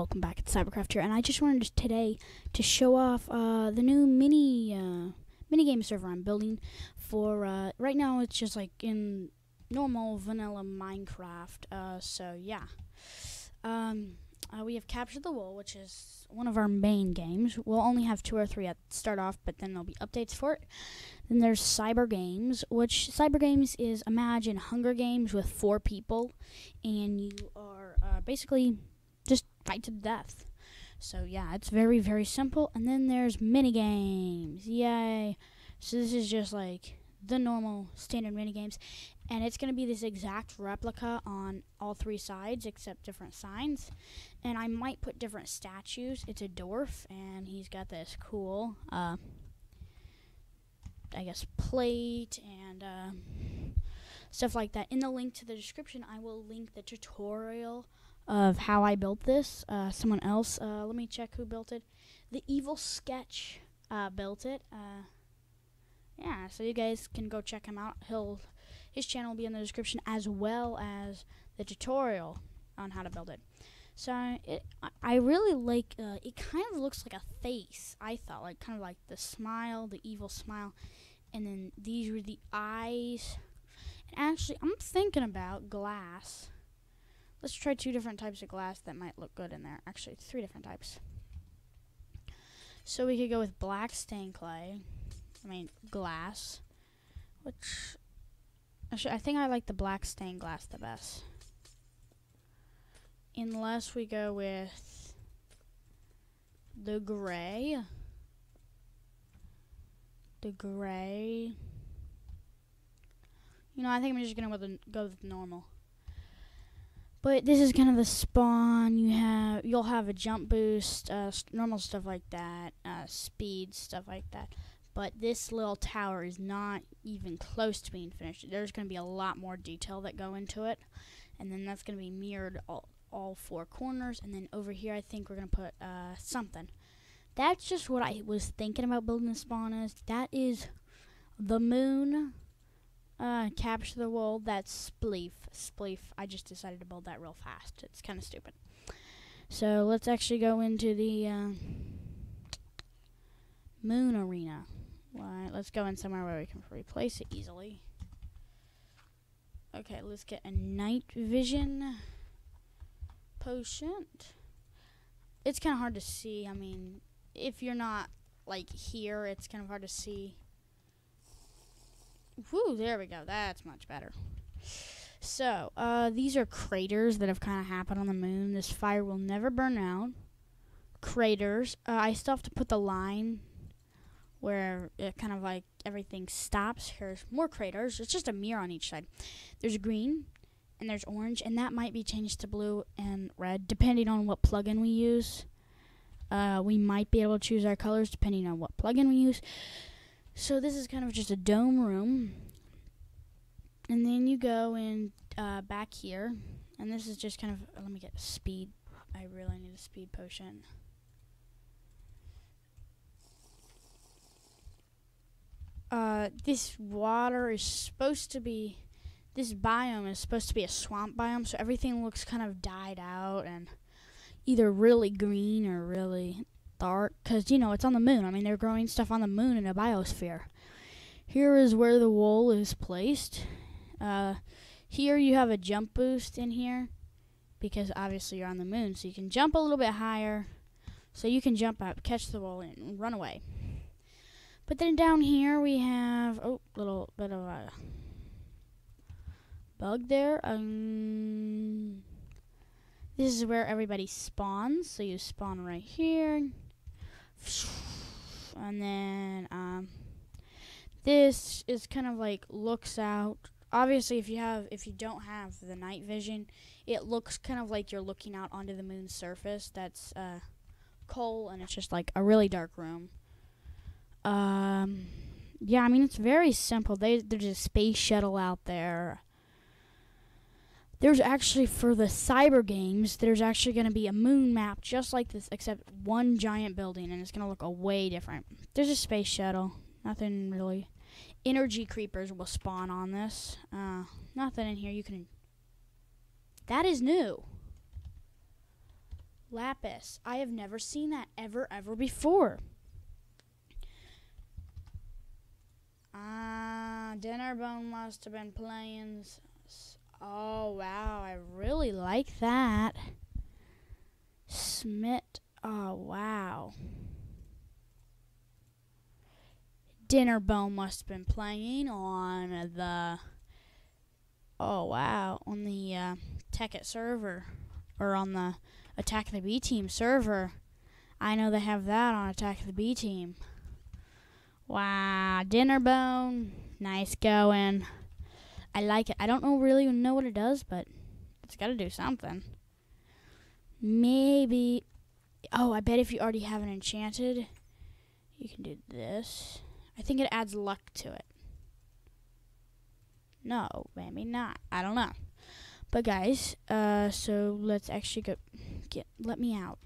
welcome back. It's Cybercraft here, and I just wanted to, today to show off uh, the new mini uh, mini game server I'm building for. Uh, right now, it's just like in normal vanilla Minecraft. Uh, so yeah, um, uh, we have Capture the Wool, which is one of our main games. We'll only have two or three at start off, but then there'll be updates for it. Then there's Cyber Games, which Cyber Games is imagine Hunger Games with four people, and you are uh, basically just fight to death. So yeah, it's very very simple. And then there's mini games. Yay! So this is just like the normal standard mini games, and it's gonna be this exact replica on all three sides except different signs. And I might put different statues. It's a dwarf, and he's got this cool, uh, I guess, plate and. Uh, stuff like that. In the link to the description, I will link the tutorial of how I built this. Uh, someone else, uh, let me check who built it. The Evil Sketch uh, built it. Uh, yeah, so you guys can go check him out. He'll his channel will be in the description as well as the tutorial on how to build it. So it, I really like. Uh, it kind of looks like a face. I thought like kind of like the smile, the evil smile, and then these were the eyes. And actually, I'm thinking about glass Let's try two different types of glass that might look good in there. Actually, three different types. So we could go with black stained clay. I mean, glass. Which, actually, I think I like the black stained glass the best. Unless we go with the gray. The gray. You know, I think I'm just gonna go with the normal. But this is kind of the spawn. You have you'll have a jump boost, uh, normal stuff like that, uh, speed stuff like that. But this little tower is not even close to being finished. There's going to be a lot more detail that go into it, and then that's going to be mirrored all, all four corners. And then over here, I think we're going to put uh, something. That's just what I was thinking about building the spawn is. That is the moon uh, capture the wool. That's spleef. Spleef. I just decided to build that real fast. It's kind of stupid. So let's actually go into the uh, moon arena. Right, let's go in somewhere where we can replace it easily. Okay, let's get a night vision potion. It's kind of hard to see. I mean, if you're not like here, it's kind of hard to see Whew, there we go. That's much better. So, uh, these are craters that have kind of happened on the moon. This fire will never burn out. Craters. Uh, I still have to put the line where it kind of like everything stops. Here's more craters. It's just a mirror on each side. There's green and there's orange, and that might be changed to blue and red depending on what plugin we use. Uh, we might be able to choose our colors depending on what plugin we use. So this is kind of just a dome room. And then you go in uh, back here. And this is just kind of, uh, let me get speed. I really need a speed potion. Uh, this water is supposed to be, this biome is supposed to be a swamp biome, so everything looks kind of died out and either really green or really dark because you know it's on the moon. I mean, they're growing stuff on the moon in a biosphere. Here is where the wool is placed. Uh, here you have a jump boost in here because obviously you're on the moon, so you can jump a little bit higher. So you can jump up, catch the wool, and run away. But then down here we have oh, little bit of a bug there. Um, this is where everybody spawns. So you spawn right here and then um, this is kind of like looks out obviously if you have if you don't have the night vision it looks kind of like you're looking out onto the moon's surface that's uh, coal and it's just like a really dark room. Um yeah i mean it's very simple. They, there's a space shuttle out there there's actually for the cyber games there's actually going to be a moon map just like this except one giant building and it's going to look a way different there's a space shuttle nothing really energy creepers will spawn on this uh, nothing in here you can that is new lapis. I have never seen that ever, ever before. Ah, Dinnerbone must have been playing. Oh, wow. I really like that. Smith. Oh, wow. Dinner Dinnerbone must have been playing on the. Oh, wow. On the uh, Tekkit server. Or on the Attack of the B Team server. I know they have that on Attack of the B Team. Wow, Dinnerbone, nice going. I like it. I don't know really know what it does, but it's got to do something. Maybe. Oh, I bet if you already have an enchanted, you can do this. I think it adds luck to it. No, maybe not. I don't know. But guys, uh, so let's actually go get. Let me out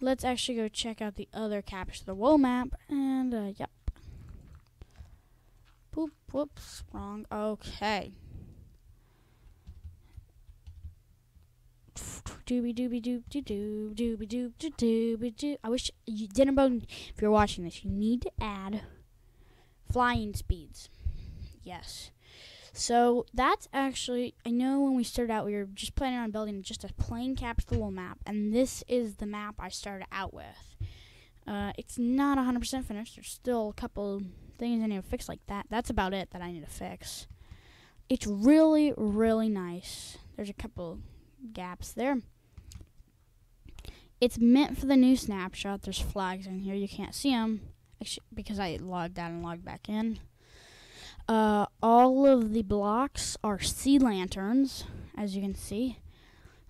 let's actually go check out the other Capture the Wool map. And, uh, yep. Boop, whoops, wrong. Okay. Dooby dooby doop doo doo dooby doop doo dooby doo. I wish you if you're watching this, you need to add flying speeds. Yes. So that's actually, I know when we started out, we were just planning on building just a plain capsule map, and this is the map I started out with. Uh, it's not 100% finished. There's still a couple things I need to fix like that. That's about it that I need to fix. It's really, really nice. There's a couple gaps there. It's meant for the new snapshot. There's flags in here. You can't see them because I logged out and logged back in. Uh, all of the blocks are sea lanterns, as you can see.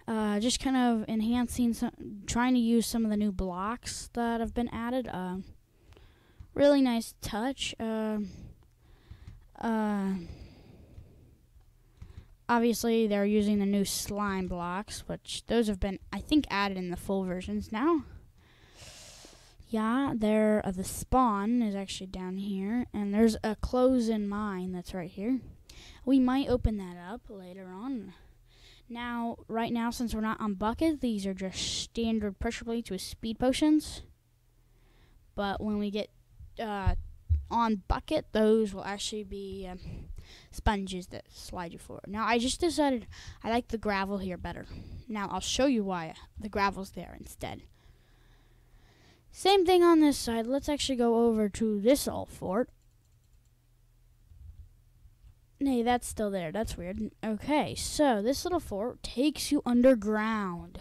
Uh, just kind of enhancing, some, trying to use some of the new blocks that have been added. Uh, really nice touch. Uh, uh, obviously, they're using the new slime blocks, which those have been, I think, added in the full versions now. Yeah, there. Uh, the spawn is actually down here, and there's a close-in mine that's right here. We might open that up later on. Now, right now, since we're not on Bukkit, these are just standard pressure plates with speed potions. But when we get uh, on Bukkit, those will actually be um, sponges that slide you forward. Now, I just decided I like the gravel here better. Now, I'll show you why the gravel's there instead. Same thing on this side. Let's actually go over to this old fort. Nay, that's still there. That's weird. Okay, so this little fort takes you underground.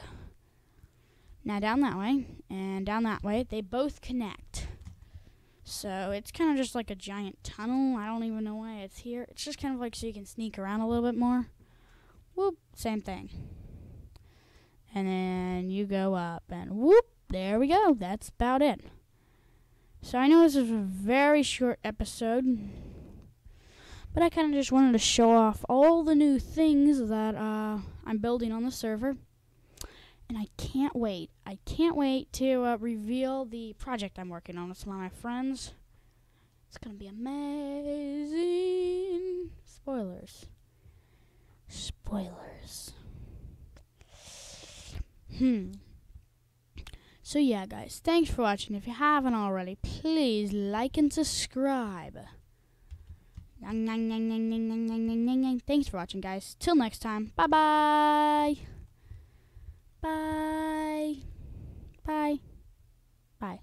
Now down that way and down that way, they both connect. So it's kind of just like a giant tunnel. I don't even know why it's here. It's just kind of like so you can sneak around a little bit more. Whoop, same thing. And then you go up and whoop, there we go. That's about it. So I know this is a very short episode, but I kind of just wanted to show off all the new things that uh, I'm building on the server. And I can't wait. I can't wait to uh, reveal the project I'm working on with some of my friends. It's going to be amazing. Spoilers. Spoilers. Hmm. So yeah, guys, thanks for watching. If you haven't already, please like and subscribe. Thanks for watching, guys. Till next time. Bye. Bye. Bye.